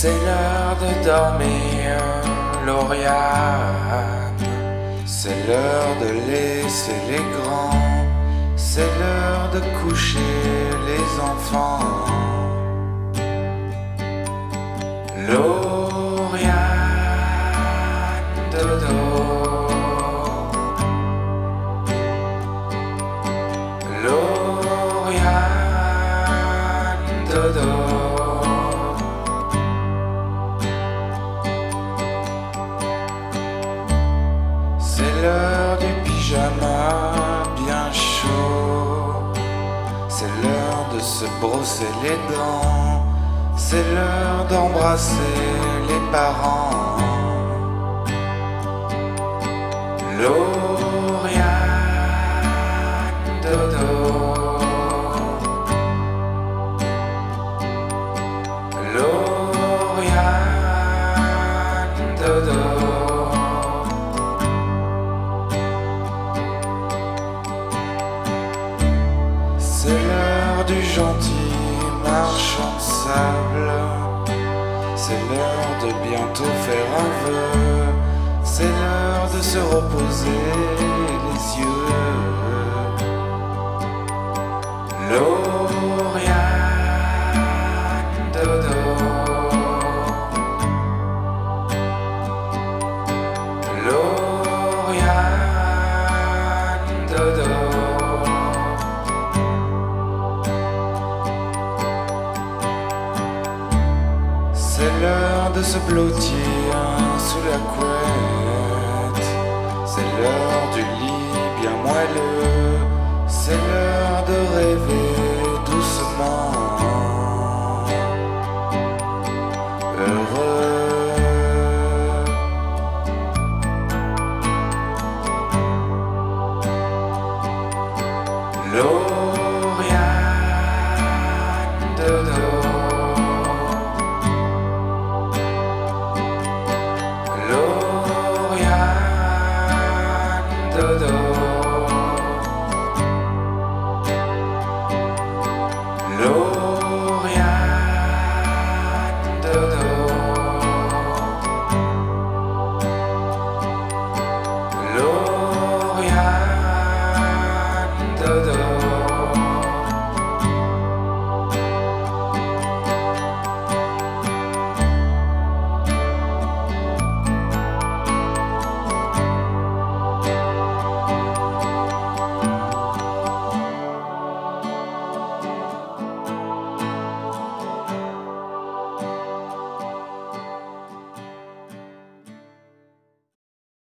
C'est l'heure de dormir, Lauriane. C'est l'heure de laisser les grands. C'est l'heure de coucher les enfants. Lauriane, dodo. Lauriane, dodo. Se brosser les dents. C'est l'heure d'embrasser les parents. Lauriane du gentil marchand de sable. C'est l'heure de bientôt faire un vœu. C'est l'heure de se reposer les yeux. C'est l'heure de se blottir sous la couette. C'est l'heure du lit bien moelleux. C'est l'heure de rêver doucement. Heureux. L'eau